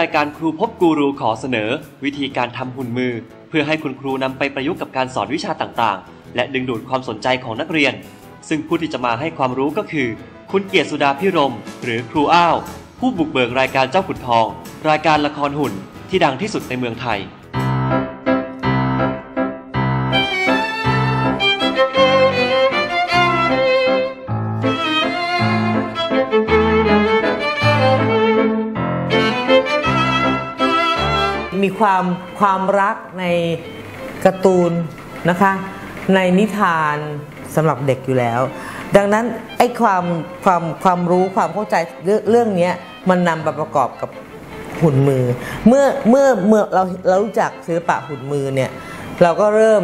รายการครูพบกูรูขอเสนอ วิธีการทำหุ่นมือ เพื่อให้คุณครูนำไปประยุกต์กับการสอนวิชาต่างๆ และดึงดูดความสนใจของนักเรียน ซึ่งผู้ที่จะมาให้ความรู้ก็คือ คุณเกียรติสุดาพิรม หรือครูอ้าว ผู้บุกเบิกรายการเจ้าขุนทอง รายการละครหุ่นที่ดังที่สุดในเมืองไทย ความความรักในการ์ตูนนะคะ ในนิทานสำหรับเด็กอยู่แล้ว ดังนั้นไอ้ความความความรู้ความเข้าใจเรื่องนี้มันนำมาประกอบกับหุ่นมือ เมื่อเมื่อเมื่อเราเรารู้จักศิลปะหุ่นมือเนี่ยเราก็เริ่ม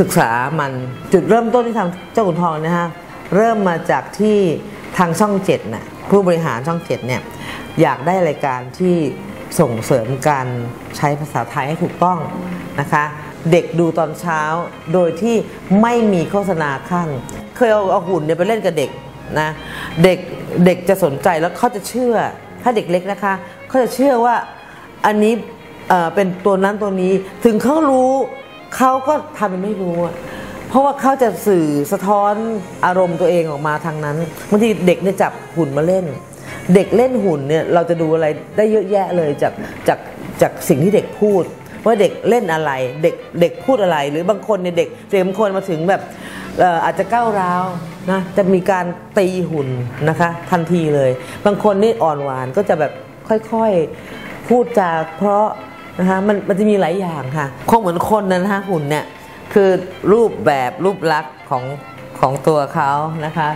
ศึกษามันจุดเริ่มต้นที่ทางเจ้าขุนทองนะฮะเริ่มมาจากที่ทางช่องเจ็ดน่ะผู้บริหารช่องเจ็ดเนี่ยอยากได้รายการที่ ส่งเสริมการใช้ภาษาไทยให้ถูกต้องนะคะ เด็กดูตอนเช้าโดยที่ไม่มีโฆษณาขั้นเคยเอาเอาหุ่นเนี่ยไปเล่นกับเด็กนะเด็กเด็กจะสนใจแล้วเขาจะเชื่อ ถ้าเด็กเล็กนะคะเขาจะเชื่อว่าอันนี้เป็นตัวนั้นตัวนี้ถึงเขารู้เขาก็ทำเป็นไม่รู้ เพราะว่าเขาจะสื่อสะท้อนอารมณ์ตัวเองออกมาทางนั้นบางทีเด็กเนี่ยจับหุ่นมาเล่น เด็กเล่นหุ่นเนี่ยเราจะดูอะไรได้เยอะแยะเลยจากจากจากสิ่งที่เด็กพูด ว่าเด็กเล่นอะไร เด็กเด็กพูดอะไร หรือบางคนเนี่ยเด็กเด็กบางคนมาถึงแบบเอ่ออาจจะก้าวร้าวนะจะมีการตีหุ่นนะคะทันทีเลย บางคนนี่อ่อนหวานก็จะแบบค่อยๆพูดจาเพราะนะคะมันมันจะมีหลายอย่างค่ะคงเหมือนคนนะนะคะหุ่นเนี่ยคือรูปแบบรูปลักษณ์ของของตัวเขานะคะ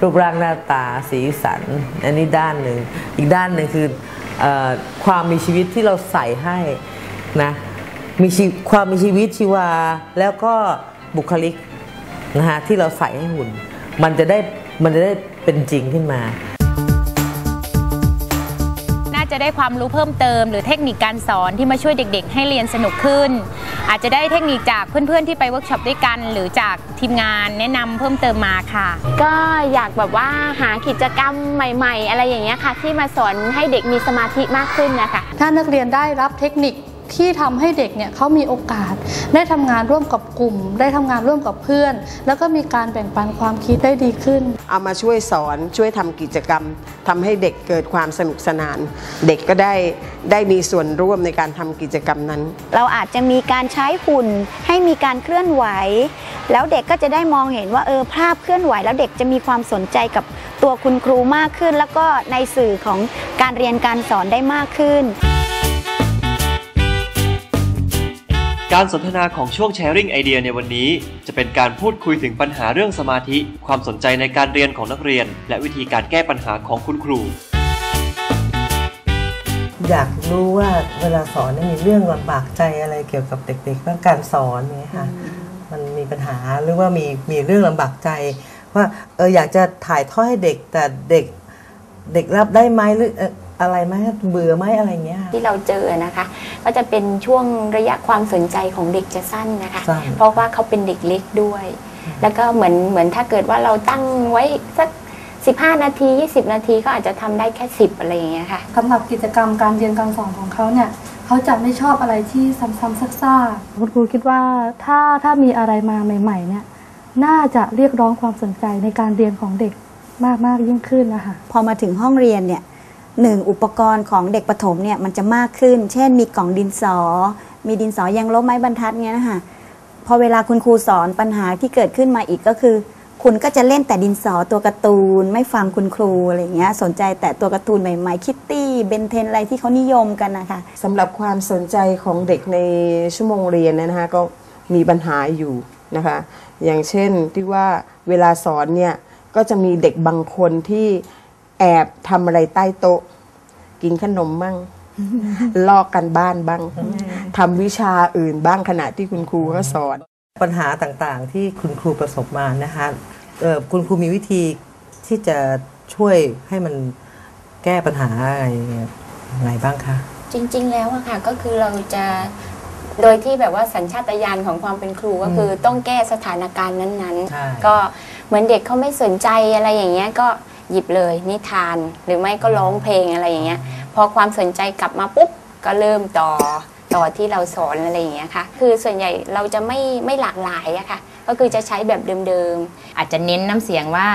รูปร่างหน้าตาสีสัน อันนี้ด้านหนึ่ง อีกด้านหนึ่งคืออความมีชีวิตที่เราใส่ให้นะมีชีความมีชีวิตชีวาแล้วก็บุคลิกนะคะที่เราใส่ให้หุ่น มันจะได้มันจะได้เป็นจริงขึ้นมา จะได้ความรู้เพิ่มเติม หรือเทคนิคการสอนที่มาช่วยเด็กๆ ให้เรียนสนุกขึ้น อาจจะได้เทคนิคจากเพื่อนๆที่ไปเวิร์กช็อปด้วยกัน หรือจากทีมงานแนะนำเพิ่มเติมมาค่ะ ก็อยากแบบว่าหากิจกรรมใหม่ ๆ อะไรอย่างเงี้ยค่ะ ที่มาสอนให้เด็กมีสมาธิมากขึ้นนะคะถ้านักเรียนได้รับเทคนิค ที่ทำให้เด็กเนี่ยเขามีโอกาส ได้ทำงานร่วมกับกลุ่ม ได้ทำงานร่วมกับเพื่อน แล้วก็มีการแบ่งปันความคิดได้ดีขึ้น เอามาช่วยสอนช่วยทำกิจกรรมทำให้เด็กเกิดความสนุกสนาน เด็กก็ได้ได้มีส่วนร่วมในการทำกิจกรรมนั้น เราอาจจะมีการใช้หุ่นให้มีการเคลื่อนไหว แล้วเด็กก็จะได้มองเห็นว่าเออภาพเคลื่อนไหว แล้วเด็กจะมีความสนใจกับตัวคุณครูมากขึ้น แล้วก็ในสื่อของการเรียนการสอนได้มากขึ้น การสนทนาของช่วงแชร์ริ่งไอเดียในวันนี้ จะเป็นการพูดคุยถึงปัญหาเรื่องสมาธิ ความสนใจในการเรียนของนักเรียน และวิธีการแก้ปัญหาของคุณครู อยากรู้ว่าเวลาสอนมีเรื่องลำบากใจอะไรเกี่ยวกับเด็กๆเรื่องการสอนเนี่ยค่ะมันมีปัญหาหรือว่ามีมีเรื่องลำบากใจ ว่าเอออยากจะถ่ายทอดให้เด็กแต่เด็กเด็กรับได้ไหมหรือ อ่ออะไรไหมเบื่อไหมอะไรเงี้ยค่ะที่เราเจอนะคะ ก็จะเป็นช่วงระยะความสนใจของเด็กจะสั้นนะคะ สั้น เพราะว่าเขาเป็นเด็กเล็กด้วย แล้วก็เหมือนเหมือนถ้าเกิดว่าเราตั้งไว้สัก 15 นาที 20 นาทีก็อาจจะทำได้แค่ 10 อะไรอย่างเงี้ยค่ะ สำหรับกิจกรรมการเรียนการสอนของเขาเนี่ยเขาจะไม่ชอบอะไรที่ซ้ำๆซากๆคุณครูคิดว่าถ้าถ้ามีอะไรมาใหม่ ๆ เนี่ย น่าจะเรียกร้องความสนใจในการเรียนของเด็กมากมากๆยิ่งขึ้นนะคะ พอมาถึงห้องเรียนเนี่ย หนึ่งอุปกรณ์ของเด็กประถมเนี่ยมันจะมากขึ้น เช่น มีกล่องดินสอ มีดินสอยางลบไม้บรรทัดเงี้ยนะคะพอเวลาคุณครูสอนปัญหาที่เกิดขึ้นมาอีกก็คือ คุณก็จะเล่นแต่ดินสอตัวการ์ตูน ไม่ฟังคุณครูอะไรเงี้ยสนใจแต่ตัวการ์ตูนใหม่ๆคิตตี้เบนเทนอะไรที่เขานิยมกันนะคะสำหรับความสนใจของเด็กในชั่วโมงเรียนนะคะก็มีปัญหาอยู่นะคะอย่างเช่นที่ว่าเวลาสอนเนี่ยก็จะมีเด็กบางคนที่ แอบทำอะไรใต้โต๊ะ กินขนมบ้างลอกกันบ้านบ้างทำวิชาอื่นบ้างขณะที่คุณครูก็สอน ปัญหาต่างๆที่คุณครูประสบมานะคะเอ่อคุณครูมีวิธีที่จะช่วยให้มันแก้ปัญหาอะไรยังไงบ้างคะจริง ๆ แล้วอะค่ะก็คือเราจะโดยที่แบบว่าสัญชาตญาณของความเป็นครูก็คือต้องแก้สถานการณ์นั้นใช่ๆก็เหมือนเด็กเขาไม่สนใจอะไรอย่างเงี้ยก็ หยิบเลยนิทานหรือไม่ก็ร้องเพลงอะไรอย่างเงี้ยพอความสนใจกลับมาปุ๊บก็เริ่มต่อต่อที่เราสอนอะไรอย่างเงี้ยค่ะ คือส่วนใหญ่เราจะไม่ไม่หลากหลายอะค่ะ ก็คือจะใช้แบบเดิมๆอาจจะเน้นน้ำเสียงว่า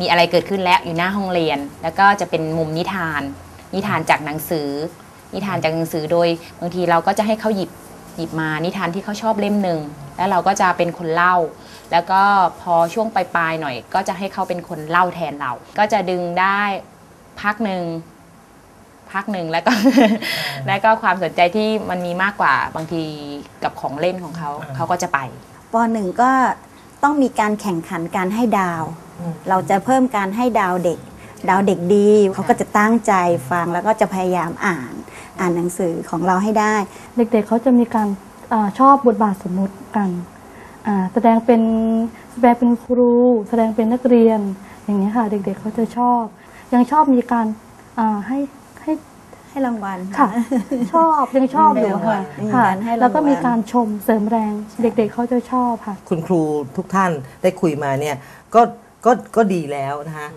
มีอะไรเกิดขึ้นแล้วอยู่หน้าห้องเรียน แล้วก็จะเป็นมุมนิทาน นิทานจากหนังสือ นิทานจากหนังสือโดยบางทีเราก็จะให้เขาหยิบหยิบมานิทานที่เขาชอบเล่มหนึ่งแล้วเราก็จะเป็นคนเล่า แล้วก็พอช่วงปลายๆหน่อย ก็จะให้เขาเป็นคนเล่าแทนเรา ก็จะดึงได้พักหนึ่งพักหนึ่งแล้วก็ แล้วก็ความสนใจที่มันมีมากกว่าบางทีกับของเล่นของเขาเขาก็จะไปปหนึ่งก็ต้องมีการแข่งขันการให้ดาว เราจะเพิ่มการให้ดาวเด็ก ดาวเด็กดีเขาก็จะตั้งใจฟังแล้วก็จะพยายามอ่านอ่านหนังสือของเราให้ได้ เด็กๆเขาจะมีการอาชอบบทบาทสมมุติกันอ่า แสดงเป็นแสดงเป็นครู แสดงเป็นนักเรียน อย่างนี้ยค่ะ เด็กๆเขาจะชอบ ยังชอบมีการอ่าให้ให้ให้รางวัลค่ะ ชอบยังชอบอยู่ค่ะมีค่ะการให้รางวัลแล้วก็มีการชมเสริมแรง เด็กๆเขาจะชอบค่ะ คุณครูทุกท่านได้คุยมาเนี่ยก็ก็ก็ดีแล้วนะคะ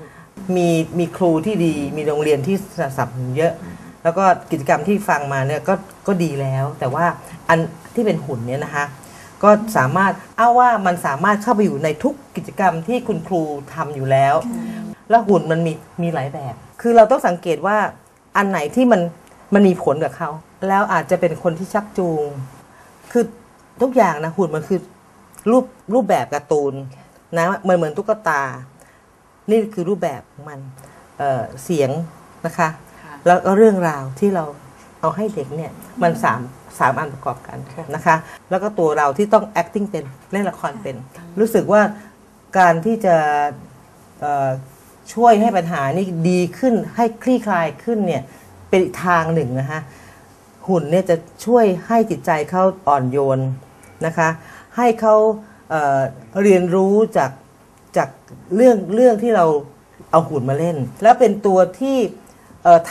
มีมีครูที่ดี มีโรงเรียนที่สนับสนุนเยอะ แล้วก็กิจกรรมที่ฟังมาเนี่ยก็ก็ดีแล้ว แต่ว่าอันที่เป็นหุ่นเนี่ยนะคะ ก็สามารถเอาว่ามันสามารถเข้าไปอยู่ในทุกกิจกรรมที่คุณครูทำอยู่แล้ว แล้วหุ่นมันมีมีหลายแบบ คือเราต้องสังเกตว่าอันไหนที่มันมันมีผลกับเขา แล้วอาจจะเป็นคนที่ชักจูง คือทุกอย่างนะหุ่นมันคือรูปรูปแบบการ์ตูนนะมันเหมือนตุ๊กตา นี่คือรูปแบบของมันเอ่อเสียงนะคะค่ะแล้วก็เรื่องราวที่เราเอาให้เด็กเนี่ยมันสาม สามอันประกอบกันนะคะ แล้วก็ตัวเราที่ต้อง acting เป็นเล่นละครเป็น รู้สึกว่าการที่จะเอ่อช่วยให้ปัญหานี่ดีขึ้นให้คลี่คลายขึ้นเนี่ยเป็นอีกทางหนึ่งนะคะหุ่นเนี่ยจะช่วยให้จิตใจเขาอ่อนโยนนะคะ ให้เขาเอ่อเรียนรู้จากจากเรื่องเรื่องที่เราเอาหุ่นมาเล่น แล้วเป็นตัวที่เอ่อ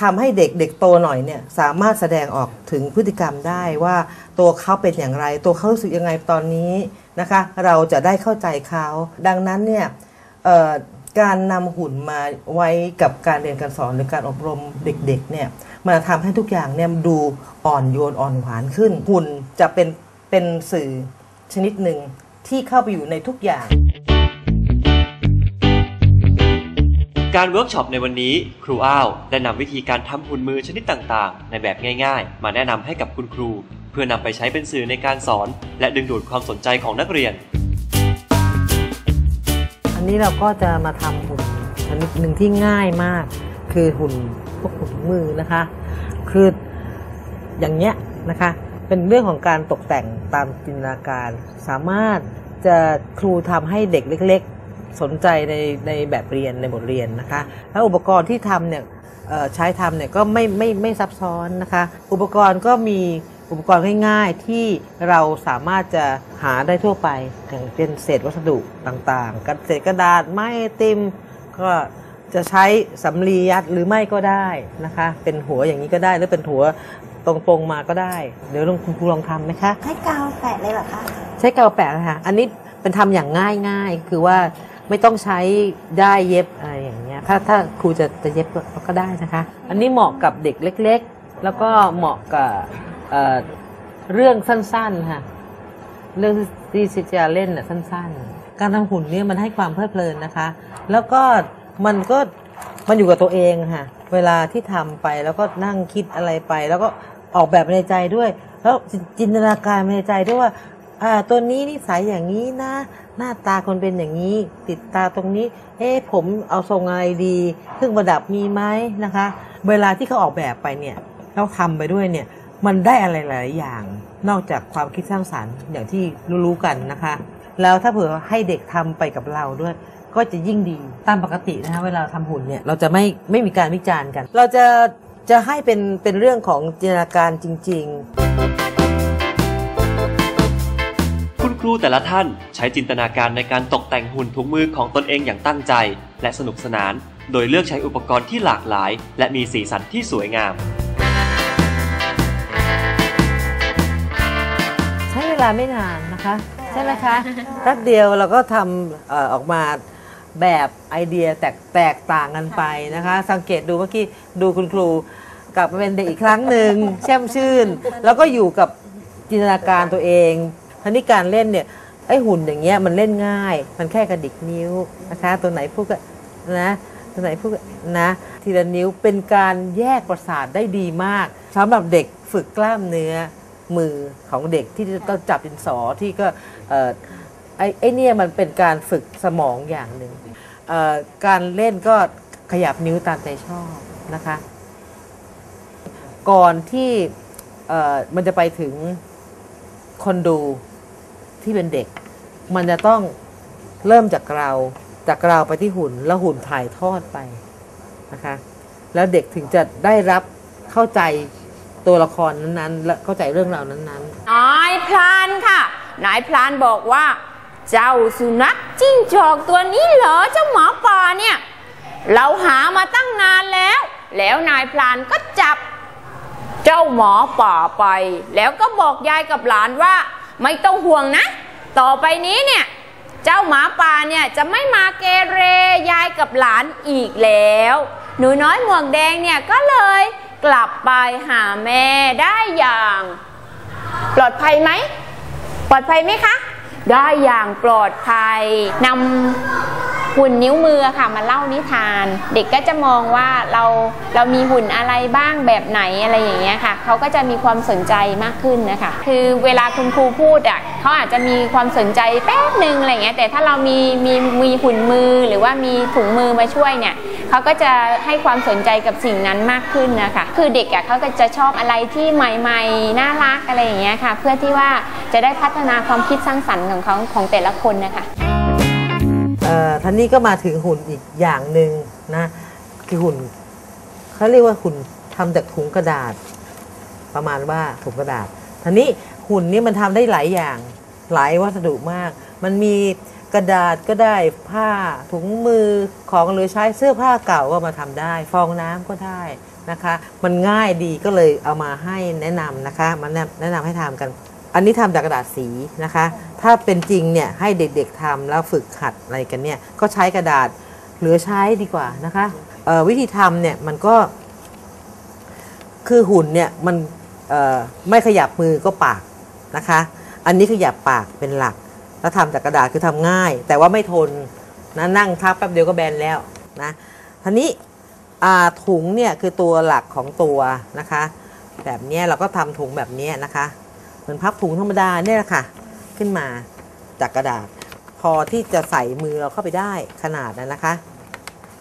ทำให้เด็กเด็กโตหน่อยเนี่ยสามารถแสดงออกถึงพฤติกรรมได้ว่าตัวเขาเป็นอย่างไร ตัวเขารู้สึกยังไงตอนนี้นะคะ เราจะได้เข้าใจเขา ดังนั้นเนี่ยการนำหุ่นมาไว้กับการเรียนการสอนหรือการอบรมเด็กๆเนี่ยมันทำให้ทุกอย่างเนี่ยดูอ่อนโยนอ่อนหวานขึ้น หุ่นจะเป็นเป็นสื่อชนิดหนึ่งที่เข้าไปอยู่ในทุกอย่าง การเวิร์กช็อปในวันนี้ครูอ้าวได้นำวิธีการทำหุ่นมือชนิดต่างๆ ในแบบง่ายๆ มาแนะนำให้กับคุณครู เพื่อนำไปใช้เป็นสื่อในการสอน และดึงดูดความสนใจของนักเรียน อันนี้เราก็จะมาทำหุ่นชนิดหนึ่งที่ง่ายมาก คือหุ่นพวกหุ่นมือนะคะ คืออย่างเนี้ยนะคะ เป็นเรื่องของการตกแต่งตามจินตนาการ สามารถจะครูทำให้เด็กเล็ก สนใจในในแบบเรียนในบทเรียนนะคะ แล้วอุปกรณ์ที่ทำเนี่ยเอ่อใช้ทำเนี่ยก็ไม่ไม่ไม่ซับซ้อนนะคะ อุปกรณ์ก็มีอุปกรณ์ง่ายๆที่เราสามารถจะหาได้ทั่วไป อย่างเป็นเศษวัสดุต่างๆกระเศษกระดาษไม้ไอติมก็จะใช้สำลียัดหรือไม่ก็ได้นะคะ เป็นหัวอย่างนี้ก็ได้หรือเป็นหัวตรงๆมาก็ได้ เดี๋ยวลองคุณครูลองทำไหมคะให้กาวแปะเลยเหรอคะ ใช้กาวแปะนะคะอันนี้เป็นทำอย่างง่ายง่ายๆ คือว่า ไม่ต้องใช้ได้เย็บอะไรอย่างเงี้ยถ้าถ้าครูจะจะเย็บก็ได้นะคะ อันนี้เหมาะกับเด็กเล็ก ๆ แล้วก็เหมาะกับเเรื่องสั้นๆค่ะเรื่องที่จะเล่นน่ะสั้นๆ การทำหุ่นเนี่ยมันให้ความเพลิดเพลินนะคะ แล้วก็มันก็มันอยู่กับตัวเองค่ะ เวลาที่ทำไปแล้วก็นั่งคิดอะไรไป แล้วก็ออกแบบในใจด้วย แล้วจิจินตนาการในใจด้วยว่าอ่าตัวนี้นิสัยอย่างนี้นะ หน้าตาคนเป็นอย่างนี้ ติดตาตรงนี้ เอ๊ะผมเอาทรงอะไรดีเครื่องประดับมีไหมนะคะ เวลาที่เขาออกแบบไปเนี่ยเราทำไปด้วยเนี่ยมันได้อะไรหลายอย่างนอกจากความคิดสร้างสรรค์อย่างที่รู้ๆกันนะคะ แล้วถ้าเผื่อให้เด็กทำไปกับเราด้วยก็จะยิ่งดีตามปกตินะคะเวลาทำหุ่นเนี่ยเราจะไม่ไม่มีการวิจารณ์กัน เราจะจะให้เป็นเป็นเรื่องของจินตนาการจริง ๆ ครูแต่ละท่านใช้จินตนาการในการตกแต่งหุ่นถุงมือของตนเองอย่างตั้งใจ และสนุกสนาน โดยเลือกใช้อุปกรณ์ที่หลากหลาย และมีสีสันที่สวยงาม ใช้เวลาไม่นานนะคะ ใช่ไหมคะแป๊บเดียวเราก็ทำเอ่อออกมาแบบไอเดียแตกแตกต่างกันไปนะคะ สังเกตดูเมื่อกี้ดูคุณครู กลับมาเป็นเด็กอีกครั้งหนึ่งแช่มชื่น แล้วก็อยู่กับจินตนาการตัวเอง ทันนี้การเล่นเนี่ยไอ้หุ่นอย่างเงี้ยมันเล่นง่าย มันแค่กระดิกนิ้วนะคะ ตัวไหนพูดก็นะตัวไหนพูดก็นะ ทีละนิ้วเป็นการแยกประสาทได้ดีมากสำหรับเด็กฝึกกล้ามเนื้อมือของเด็กที่ต้องจับดินสอที่ก็เออไอ้ไอเนี่ยมันเป็นการฝึกสมองอย่างหนึ่งเอ่อการเล่นก็ขยับนิ้วตามใจชอบนะคะ ก่อนที่เออมันจะไปถึงคนดู ที่เป็นเด็ก มันจะต้องเริ่มจากเรา จากเราไปที่หุ่นแล้วหุ่นถ่ายทอดไปนะคะ แล้วเด็กถึงจะได้รับเข้าใจตัวละครนั้นๆ และเข้าใจเรื่องราวนั้นๆนายพรานค่ะ นายพรานบอกว่า เจ้าสุนัขจิ้งจอกตัวนี้เหรอเจ้าหมาป่าเนี่ย เราหามาตั้งนานแล้ว แล้วนายพรานก็จับ เจ้าหมอป่าไป แล้วก็บอกยายกับหลานว่า ไม่ต้องห่วงนะ ต่อไปนี้เนี่ยเจ้าหมาป่าเนี่ยจะไม่มาเกเรยายกับหลานอีกแล้ว หนูน้อยหมวกแดงเนี่ยก็เลยกลับไปหาแม่ได้อย่าง ปลอดภัยไหม ปลอดภัยไหมคะ ได้อย่างปลอดภัยนำ หุ่นนิ้วมือค่ะมาเล่านิทาน เด็กก็จะมองว่าเราเรามีหุ่นอะไรบ้างแบบไหนอะไรอย่างเงี้ยค่ะเขาก็จะมีความสนใจมากขึ้นนะคะ คือเวลาคุณครูพูดอะเขาอาจจะมีความสนใจแป๊บหนึ่งอะไรเงี้ยแต่ถ้าเรามีมีมีหุ่นมือหรือว่ามีถุงมือมาช่วยเนี่ยเขาก็จะให้ความสนใจกับสิ่งนั้นมากขึ้นนะคะคือเด็กอะเขาก็จะชอบอะไรที่ใหม่ๆน่ารักอะไรอย่างเงี้ยค่ะ เพื่อที่ว่าจะได้พัฒนาความคิดสร้างสรรค์ของเขาของแต่ละคนนะคะ ท่านนี้ก็มาถึงหุ่นอีกอย่างหนึ่งนะคือหุ่นเขาเรียกว่าหุ่นทำจากถุงกระดาษ ประมาณว่าถุงกระดาษท่านี้หุ่นนี้มันทำได้หลายอย่างหลายวัสดุมาก มันมีกระดาษก็ได้ผ้าถุงมือของเหลือใช้เสื้อผ้าเก่าก็มาทำได้ ฟองน้ำก็ได้นะคะ มันง่ายดีก็เลยเอามาให้แนะนำนะคะมาแนะแนะนำให้ทำกัน อันนี้ทำจากกระดาษสีนะคะ ถ้าเป็นจริงเนี่ยให้เด็กๆทำแล้วฝึกหัดอะไรกันเนี่ยก็ใช้กระดาษเหลือใช้ดีกว่านะคะวิธีทำเนี่ยมันก็คือหุ่นเนี่ยมันไม่ขยับมือก็ปากนะคะ อันนี้ขยับปากเป็นหลัก แล้วทำจากกระดาษคือทำง่าย แต่ว่าไม่ทนนะนั่งทับแป๊บเดียวก็แบนแล้วนะทีนี้ถุงเนี่ยคือตัวหลักของตัวนะคะ แบบนี้เราก็ทำถุงแบบนี้นะคะ เหมือนพับถุงธรรมดาเนี่ยแหละค่ะ ขึ้นมาจากกระดาษ พอที่จะใส่มือเราเข้าไปได้ขนาดนั้นนะคะ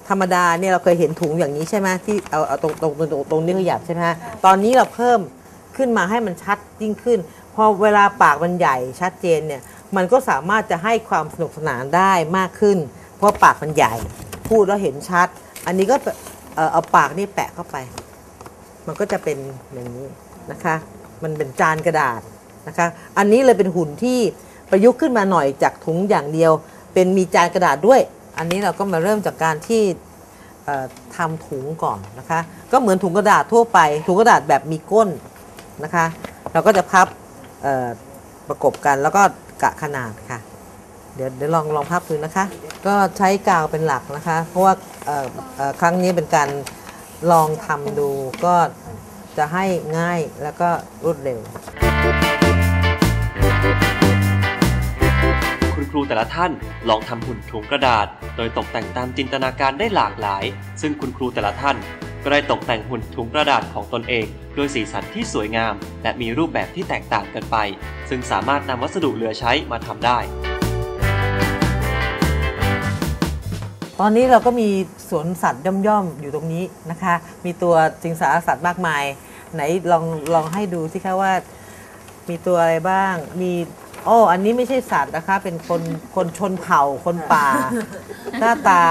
ธรรมดาเนี่ยเราเคยเห็นถุงอย่างนี้ใช่ไหมที่เอาเอาตรงตรงตรงตรงตรงนี้ขยับใช่ไหมฮะตอนนี้เราเพิ่มขึ้นมาให้มันชัดยิ่งขึ้น พอเวลาปากมันใหญ่ชัดเจนเนี่ยมันก็สามารถจะให้ความสนุกสนานได้มากขึ้น เพราะปากมันใหญ่ พูดแล้วเห็นชัด อันนี้ก็เอ่อเอาปากนี่แปะเข้าไป มันก็จะเป็นอย่างนี้นะคะ มันเป็นจานกระดาษ นะคะอันนี้เลยเป็นหุ่นที่ประยุกต์ขึ้นมาหน่อยจากถุงอย่างเดียว เป็นมีจานกระดาษด้วย อันนี้เราก็มาเริ่มจากการที่ทำถุงก่อนนะคะ ก็เหมือนถุงกระดาษทั่วไป ถุงกระดาษแบบมีก้นนะคะ เราก็จะพับประกบกันแล้วก็กะขนาดค่ะ เดี๋ยวเดี๋ยวลองลองพับดูนะคะ ก็ใช้กาวเป็นหลักนะคะ เพราะว่าครั้งนี้เป็นการลองทำดูก็จะให้ง่ายแล้วก็รวดเร็ว แต่ละท่านลองทำหุ่นถุงกระดาษ โดยตกแต่งตามจินตนาการได้หลากหลาย ซึ่งคุณครูแต่ละท่าน ก็ได้ตกแต่งหุ่นถุงกระดาษของตนเอง ด้วยสีสันที่สวยงาม และมีรูปแบบที่แตกต่างกันไป ซึ่งสามารถนำวัสดุเหลือใช้มาทำได้ ตอนนี้เราก็มีสวนสัตว์ย่อมๆอยู่ตรงนี้นะคะ มีตัวสิงสารสัตว์มากมาย ไหนลองลองให้ดูสิคะว่า มีตัวอะไรบ้างมี โอ้อันนี้ไม่ใช่สัตว์นะคะ เป็นคนคนชนเผ่าคนป่า หน้าตา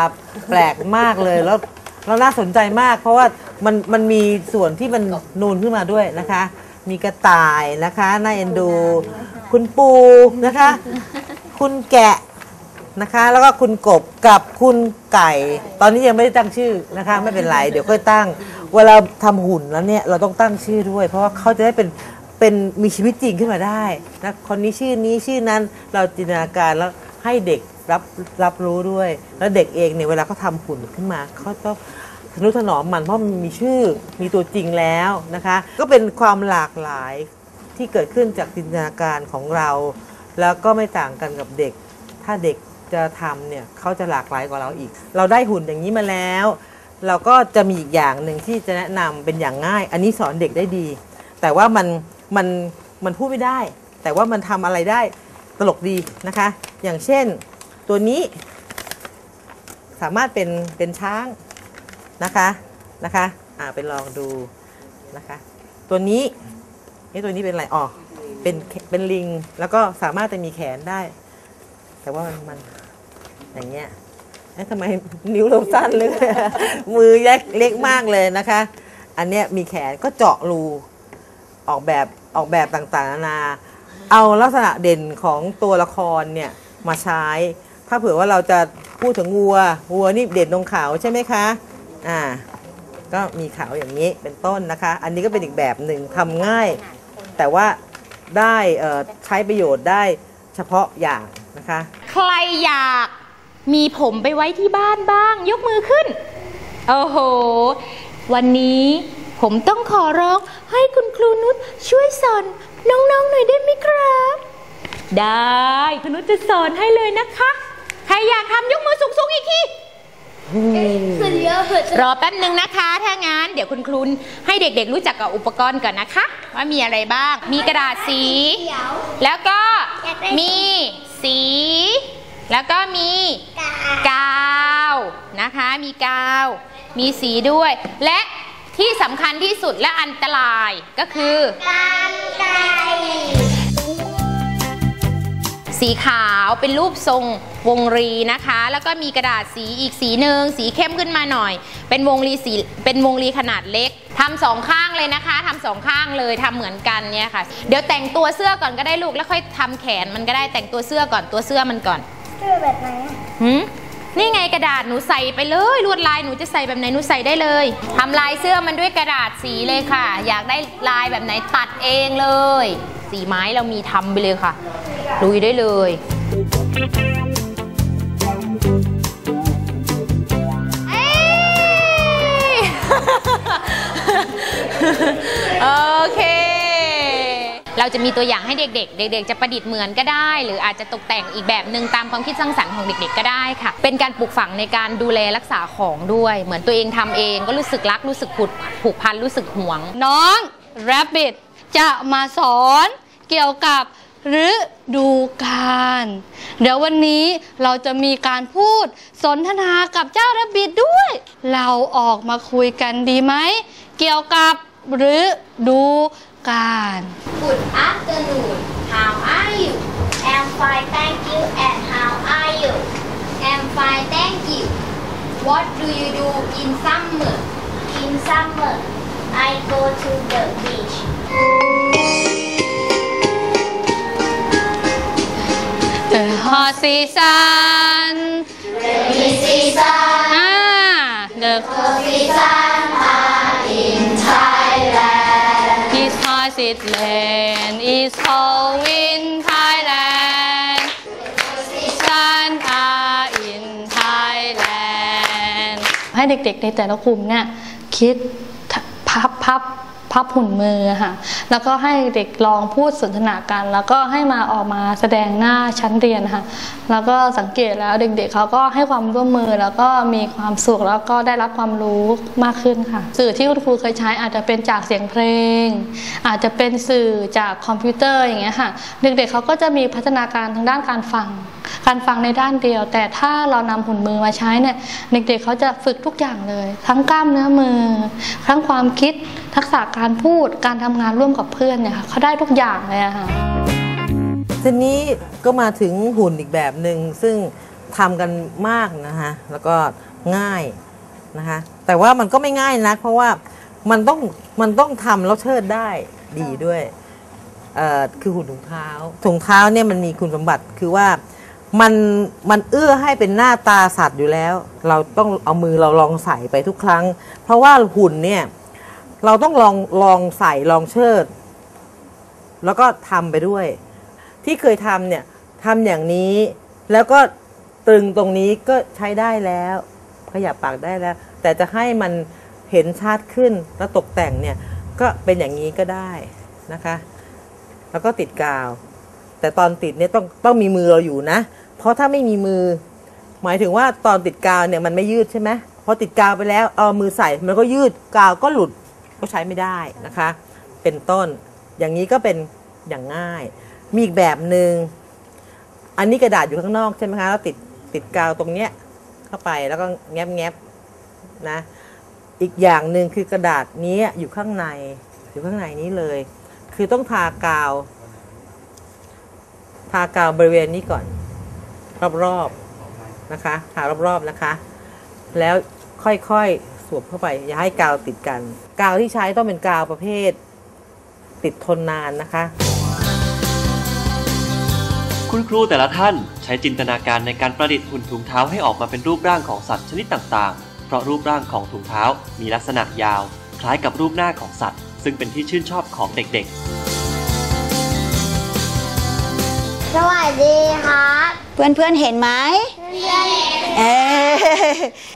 แปลกมากเลยแล้วเราน่าสนใจมาก เพราะว่ามันมันมีส่วนที่มันนูนขึ้นมาด้วยนะคะ มีกระต่ายนะคะน่าเอ็นดู คุณปูนะคะ คุณแกะนะคะ แล้วก็คุณกบกับคุณไก่ ตอนนี้ยังไม่ได้ตั้งชื่อนะคะ ไม่เป็นไร เดี๋ยวค่อยตั้ง เวลาทำหุ่นแล้วเนี่ยเราต้องตั้งชื่อด้วย เพราะว่าเขาจะได้เป็น เป็นมีชีวิตจริงขึ้นมาได้นะคนนี้ชื่อนี้ชื่อนั้นเราจินตนาการแล้วให้เด็กรับรับรู้ด้วย แล้วเด็กเองเนี่ยเวลาเขาทำหุ่นขึ้นมาเขาต้องทนุถนอมมันเพราะมันมีชื่อมีตัวจริงแล้วนะคะ ก็เป็นความหลากหลายที่เกิดขึ้นจากจินตนาการของเรา แล้วก็ไม่ต่างกันกับเด็ก ถ้าเด็กจะทำเนี่ยเขาจะหลากหลายกว่าเราอีก เราได้หุ่นอย่างนี้มาแล้ว เราก็จะมีอีกอย่างหนึ่งที่จะแนะนำเป็นอย่างง่าย อันนี้สอนเด็กได้ดี แต่ว่ามันมันมันพูดไม่ได้ แต่ว่ามันทำอะไรได้ตลกดีนะคะ อย่างเช่นตัวนี้สามารถเป็นเป็นช้างนะคะนะคะอ่าไปลองดูนะคะ ตัวนี้นี่ตัวนี้เป็นอะไรอ๋อเป็นเป็นลิงแล้วก็สามารถจะมีแขนได้ แต่ว่ามันมันอย่างเงี้ยทำไมนิ้วเราสั้นเลย มือเล็กเล็กมากเลยนะคะ อันเนี้ยมีแขนก็เจาะรู ออกแบบออกแบบต่างๆนานา เอาลักษณะเด่นของตัวละครเนี่ยมาใช้ ถ้าเผื่อว่าเราจะพูดถึงวัววัวนี่เด่นตรงขาวใช่ไหมคะอ่าก็มีขาวอย่างนี้เป็นต้นนะคะ อันนี้ก็เป็นอีกแบบหนึ่งทำง่าย แต่ว่าได้ใช้ประโยชน์ได้เฉพาะอย่างนะคะ ใครอยากมีผมไปไว้ที่บ้านบ้าง ยกมือขึ้น โอ้โห วันนี้ ผมต้องขอร้องให้คุณครูนุชช่วยสอนน้องๆหน่อยได้ไหมครับ ได้คุณนุชจะสอนให้เลยนะคะ ใครอยากทำยกมือสูงๆอีกทีรอแป๊บหนึ่งนะคะ ถ้างั้นเดี๋ยวคุณครูให้เด็กๆรู้จักกับอุปกรณ์ก่อนนะคะ ว่ามีอะไรบ้าง มีกระดาษสี แล้วก็มีสี แล้วก็มีกาวนะคะ มีกาว มีสีด้วย และ ที่สำคัญที่สุดและอันตรายก็คือสีขาวเป็นรูปทรงวงรีนะคะ แล้วก็มีกระดาษสีอีกสีหนึ่งสีเข้มขึ้นมาหน่อย เป็นวงรีสีเป็นวงรีขนาดเล็กทำสองข้างเลยนะคะทำสองข้างเลยทำเหมือนกันเนี่ยค่ะ เดี๋ยวแต่งตัวเสื้อก่อนก็ได้ลูกแล้วค่อยทำแขนมันก็ได้แต่งตัวเสื้อก่อนตัวเสื้อมันก่อนเสื้อแบบไหนอะหืม นี่ไงกระดาษหนูใส่ไปเลยลวดลายหนูจะใส่แบบไหนหนูใส่ได้เลยทำลายเสื้อมันด้วยกระดาษสีเลยค่ะ อยากได้ลายแบบไหนตัดเองเลย สีไม้เรามีทำไปเลยค่ะลุยได้เลยเอ้ยโอเค เราจะมีตัวอย่างให้เด็กๆ เด็ก ๆ จะประดิษฐ์เหมือนก็ได้ หรืออาจจะตกแต่งอีกแบบหนึ่งตามความคิดสร้างสรรค์ของเด็กๆ ก็ได้ค่ะ เป็นการปลูกฝังในการดูแลรักษาของด้วย เหมือนตัวเองทำเองก็รู้สึกรักรู้สึกผูกผูกพันรู้สึกหวง น้อง Rabbit จะมาสอนเกี่ยวกับฤดูกาลเดี๋ยววันนี้เราจะมีการพูดสนทนากับเจ้า Rabbit ด้วย เราออกมาคุยกันดีไหม เกี่ยวกับฤดู กาล Good afternoon How are you I'm fine thank you and how are you I'm fine thank you What do you do in summer In summer I go to the beach The hot season This season อ่า The season are land is home in Thailand Sun are in Thailand ให้เด็กๆในแต่ละกลุ่มเนี่ยคิดพับพับ พับหุ่นมือค่ะ แล้วก็ให้เด็กลองพูดสนทนากัน แล้วก็ให้มาออกมาแสดงหน้าชั้นเรียนค่ะ แล้วก็สังเกตแล้วเด็กๆเขาก็ให้ความร่วมมือแล้วก็มีความสุขแล้วก็ได้รับความรู้มากขึ้นค่ะ สื่อที่คุณครูเคยใช้อาจจะเป็นจากเสียงเพลง อาจจะเป็นสื่อจากคอมพิวเตอร์อย่างเงี้ยค่ะ เด็กๆเขาก็จะมีพัฒนาการทางด้านการฟัง การฟังในด้านเดียว แต่ถ้าเรานำหุ่นมือมาใช้เนี่ยเด็กๆเขาจะฝึกทุกอย่างเลย ทั้งกล้ามเนื้อมือ ทั้งความคิดทักษะการพูดการทำงานร่วมกับเพื่อนเนี่ยค่ะเขาได้ทุกอย่างเลยค่ะทีนี้ก็มาถึงหุ่นอีกแบบหนึ่งซึ่งทำกันมากนะคะแล้วก็ง่ายนะคะแต่ว่ามันก็ไม่ง่ายนะเพราะว่ามันต้องมันต้องทำแล้วเชิดได้ดีด้วยคือหุ่นถุงเท้าถุงเท้าเนี่ยมันมีคุณสมบัติคือว่า มันมันเอื้อให้เป็นหน้าตาสัตว์อยู่แล้ว เราต้องเอามือเราลองใส่ไปทุกครั้ง เพราะว่าหุ่นเนี่ยเราต้องลองลองใส่ลองเชิด แล้วก็ทำไปด้วย ที่เคยทำเนี่ยทำอย่างนี้แล้วก็ตรึงตรงนี้ก็ใช้ได้แล้ว ขยับปากได้แล้ว แต่จะให้มันเห็นชัดขึ้นแล้วตกแต่งเนี่ยก็เป็นอย่างนี้ก็ได้นะคะ แล้วก็ติดกาว แต่ตอนติดเนี่ยต้องต้องมีมือเราอยู่นะ เพราะถ้าไม่มีมือ หมายถึงว่าตอนติดกาวเนี่ยมันไม่ยืดใช่ไหมพอติดกาวไปแล้วเอามือใส่มันก็ยืดกาวก็หลุดก็ใช้ไม่ได้นะคะ เป็นต้นอย่างนี้ก็เป็นอย่างง่าย มีอีกแบบหนึง่งอันนี้กระดาษอยู่ข้างนอกใช่ไหมคะแล้วติดติดกาวตรงเนี้ยเข้าไปแล้วก็แงบแงบนะอีกอย่างหนึ่งคือกระดาษนี้อยู่ข้างในอยู่ข้างในนี้เลย คือต้องทากาว ทากาวบริเวณนี้ก่อน รอบๆนะคะ ทารอบๆนะคะ แล้วค่อยๆสวมเข้าไป อย่าให้กาวติดกัน กาวที่ใช้ต้องเป็นกาวประเภท ติดทนนานนะคะ คุณครูแต่ละท่านใช้จินตนาการในการประดิษฐ์หุ่นถุงเท้าให้ออกมาเป็นรูปร่างของสัตว์ชนิดต่างๆ เพราะรูปร่างของถุงเท้ามีลักษณะยาว คล้ายกับรูปหน้าของสัตว์ ซึ่งเป็นที่ชื่นชอบของเด็กๆ สวัสดีครับเพื่อนเพื่อนๆเห็นไหมเออ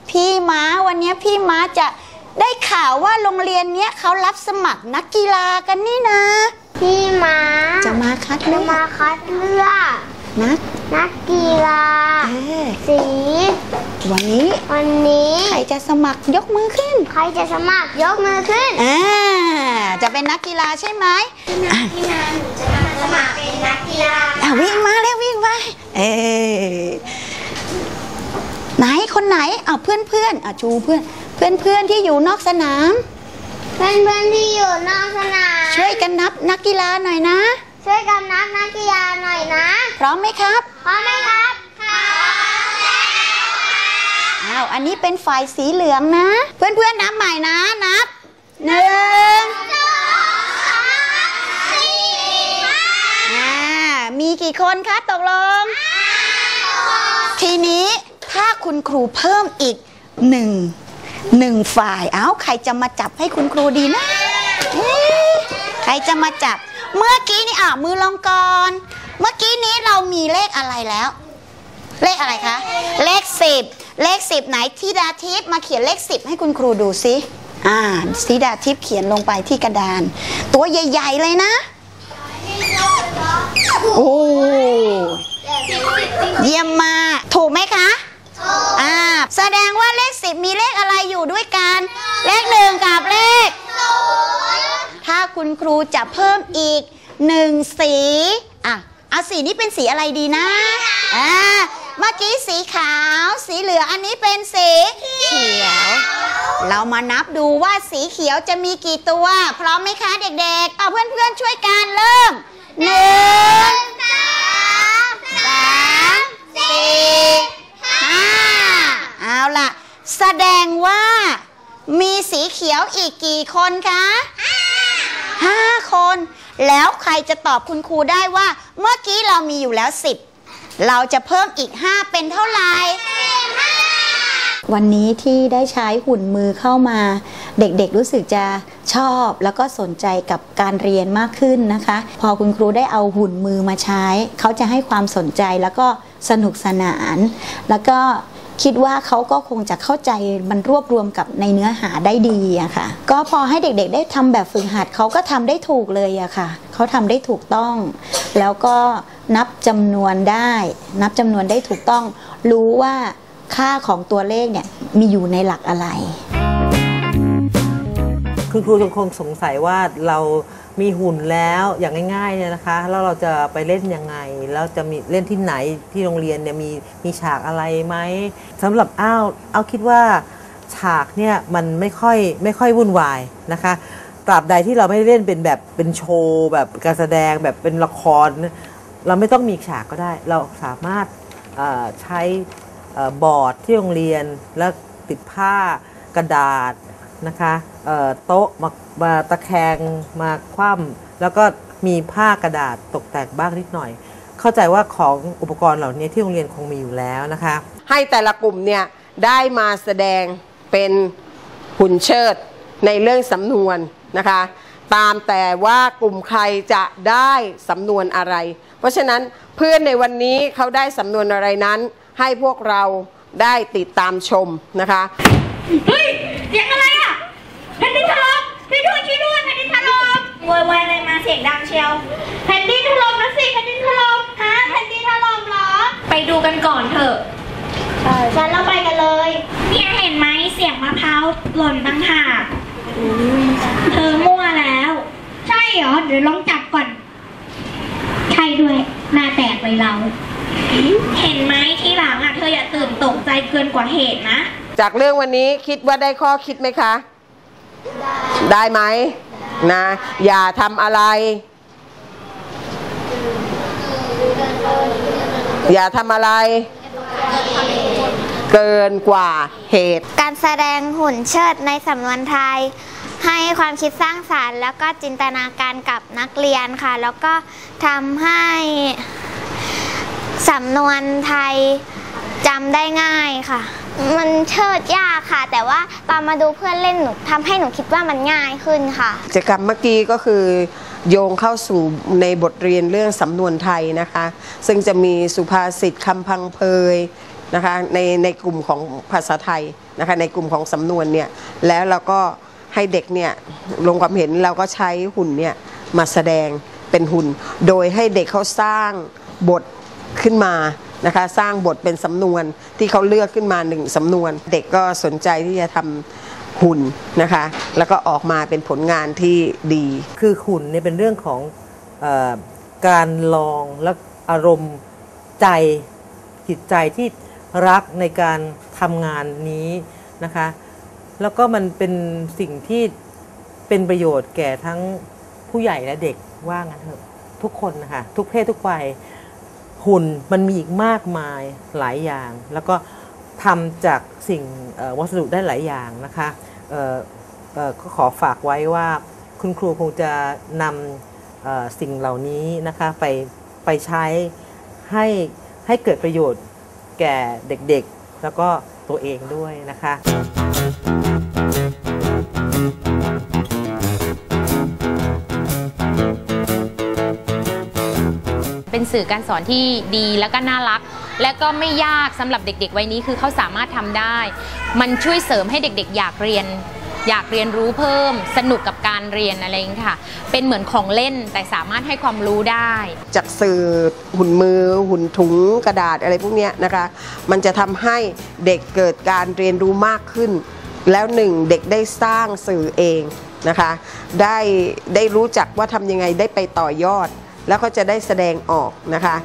พี่ม้าวันนี้พี่ม้าจะได้ข่าวว่าโรงเรียนเนี้ยเขารับสมัครนักกีฬากันนี่นะ พี่ม้าจะมาคัดจะเลือมากคัดเลือกนัก นักกีฬาเออสี วันนี้วันนี้ ใครจะสมัครยกมือขึ้น ใครจะสมัครยกมือขึ้น อ่า จะเป็นนักกีฬาใช่ไหมอะพี่นาหนูจะมาสมัครเป็นนักกีฬาอะวิ่งมาเร็ววิ่งไป เออไหนคนไหนอะเพื่อนเพื่อนๆอะชูเพื่อน เพื่อนเพื่อนๆที่อยู่นอกสนาม เพื่อนเพื่อนๆที่อยู่นอกสนาม ช่วยกันนับนักกีฬาหน่อยนะ ช่วยกันนับนักกีฬาหน่อยนะ พร้อมไหมครับ พร้อมไหมครับค่ะอ้าวอันนี้เป็นฝ่ายสีเหลืองนะ เพื่อนเพื่อนๆนับใหม่นะนับหนึ่งอ่ามีกี่คนคะตกลง ทีนี้ถ้าคุณครูเพิ่มอีกหนึ่งหนึ่งฝ่าย เอ้า ใครจะมาจับให้คุณครูดีนะเอ๊ะใครจะมาจับ เมื่อกี้นี่อะมือลงก่อน เมื่อกี้นี้เรามีเลขอะไรแล้ว เลขอะไรคะ เลขสิบเลขสิบไหนที่ดาทิพย์มาเขียนเลขสิบให้คุณครูดูสิอ่าสีดาทิพย์เขียนลงไปที่กระดาน ตัวใหญ่ ๆ เลยนะ โอ้เยี่ยมมากถูกไหมคะอ่าแสดงว่าเลขสิบมีเลขอะไรอยู่ด้วยกัน เลขหนึ่งกับเลข ถ้าคุณครูจะเพิ่มอีกหนึ่งสีอะเอาสีนี้เป็นสีอะไรดีนะอ่าเมื่อกี้สีขาว สีเหลืองอันนี้เป็นสีเขียว เรามานับดูว่าสีเขียวจะมีกี่ตัว พร้อมไหมคะเด็กๆเอาเพื่อนๆช่วยกันเริ่มหนึ่งสามสี่ห้าเอาล่ะ แสดงว่ามีสีเขียวอีกกี่คนคะ ห้าคน แล้วใครจะตอบคุณครูได้ว่า เมื่อกี้เรามีอยู่แล้ว10เราจะเพิ่มอีก5เป็นเท่าไหร่วันนี้ที่ได้ใช้หุ่นมือเข้ามา เด็กๆรู้สึกจะชอบแล้วก็สนใจกับการเรียนมากขึ้นนะคะ พอคุณครูได้เอาหุ่นมือมาใช้ เขาจะให้ความสนใจแล้วก็สนุกสนาน แล้วก็ คิดว่าเขาก็คงจะเข้าใจมันรวบรวมกับในเนื้อหาได้ดีอะค่ะ ก็พอให้เด็กๆ ได้ทำแบบฝึกหัดเขาก็ทำได้ถูกเลยอะค่ะ เขาทำได้ถูกต้อง แล้วก็นับจำนวนได้ นับจำนวนได้ถูกต้อง รู้ว่าค่าของตัวเลขเนี่ยมีอยู่ในหลักอะไร คุณครูคงสงสัยว่าเรา มีหุ่นแล้วอย่างง่ายๆเนี่ยนะคะ แล้วเราจะไปเล่นยังไง แล้วจะมีเล่นที่ไหนที่โรงเรียนเนี่ยมีมีฉากอะไรไหมสำหรับอ้าวอ้าวคิดว่าฉากเนี่ยมันไม่ค่อยไม่ค่อยวุ่นวายนะคะตราบใดที่เราไม่เล่นเป็นแบบเป็นโชว์แบบการแสดงแบบเป็นละคร เราไม่ต้องมีฉากก็ได้ เราสามารถใช้บอร์ดที่โรงเรียนแล้วติดผ้ากระดาษนะคะโต๊ะมา มาตะแคงมาคว่ำแล้วก็มีผ้ากระดาษตกแต่งบ้างนิดหน่อย เข้าใจว่าของอุปกรณ์เหล่านี้ที่โรงเรียนคงมีอยู่แล้วนะคะ ให้แต่ละกลุ่มเนี่ยได้มาแสดงเป็นหุ่นเชิดในเรื่องสำนวนนะคะ ตามแต่ว่ากลุ่มใครจะได้สำนวนอะไร เพราะฉะนั้นเพื่อนในวันนี้เขาได้สำนวนอะไรนั้น ให้พวกเราได้ติดตามชมนะคะ โวยวายอะไรมาเสียงดังเชียวแผ่นดินถล่มนะสิแผ่นดินถล่มฮะแผ่นดินถล่มเหรอ ไปดูกันก่อนเถอะฉันเราไปกันเลยเนี่ยเห็นไหมเสียงมะพร้าวหล่นตั้งหากเธอมั่วแล้ว ใช่เหรอเดี๋ยวลองจับก่อน ใช่ด้วยหน้าแตกเลยเรา เห็นไหมทีหลังอะเธออย่าตื่นตกใจเกินกว่าเหตุนะ จากเรื่องวันนี้คิดว่าได้ข้อคิดไหมคะ ได้ไหม นะอย่าทำอะไร อย่าทำอะไร เกินกว่าเหตุ การแสดงหุ่นเชิดในสำนวนไทย ให้ความคิดสร้างสารรค์ แล้วก็จินตนาการกับนักเรียนค่ะ แล้วก็ทำให้สำนวนไทยจำได้ง่ายค่ะ มันเชิดยากค่ะ แต่ว่าตอนมาดูเพื่อนเล่นหนูทำให้หนูคิดว่ามันง่ายขึ้นค่ะกิจกรรมเมื่อกี้ก็คือ โยงเข้าสู่ในบทเรียนเรื่องสำนวนไทยนะคะ ซึ่งจะมีสุภาษิตคำพังเพยนะคะในในกลุ่มของภาษาไทยนะคะในกลุ่มของสำนวนเนี่ยแล้วเราก็ให้เด็กเนี่ยลงความเห็นเราก็ใช้หุ่นเนี่ยมาแสดงเป็นหุ่น โดยให้เด็กเขาสร้างบทขึ้นมานะคะสร้างบทเป็นสำนวน ที่เขาเลือกขึ้นมาหนึ่งสำนวน เด็กก็สนใจที่จะทำหุ่นนะคะ แล้วก็ออกมาเป็นผลงานที่ดี คือหุ่นเนี่ยเป็นเรื่องของออการลองและอารมณ์ใจจิตใจที่รักในการทำงานนี้นะคะ แล้วก็มันเป็นสิ่งที่เป็นประโยชน์แก่ทั้งผู้ใหญ่และเด็กว่างั้นเถอะทุกคนนะคะทุกเพศทุกวัย หุ่นมันมีอีกมากมายหลายอย่าง แล้วก็ทำจากสิ่งวัสดุได้หลายอย่างนะคะก็ขอฝากไว้ว่าคุณครูคงจะนำสิ่งเหล่านี้นะคะไปไปใช้ให้ให้เกิดประโยชน์แก่เด็กๆ แล้วก็ตัวเองด้วยนะคะ สื่อการสอนที่ดีแล้วก็น่ารัก และก็ไม่ยากสำหรับเด็กๆวัยนี้คือเขาสามารถทำได้ มันช่วยเสริมให้เด็กๆ อยากเรียน อยากเรียนรู้เพิ่ม สนุกกับการเรียนอะไรอย่างนี้ค่ะ เป็นเหมือนของเล่นแต่สามารถให้ความรู้ได้ จากสื่อหุ่นมือ หุ่นถุงกระดาษอะไรพวกนี้นะคะ มันจะทำให้เด็กเกิดการเรียนรู้มากขึ้น แล้วหนึ่งเด็กได้สร้างสื่อเองนะคะได้ได้รู้จักว่าทำยังไงได้ไปต่อยอด แล้วก็จะได้แสดงออกนะคะ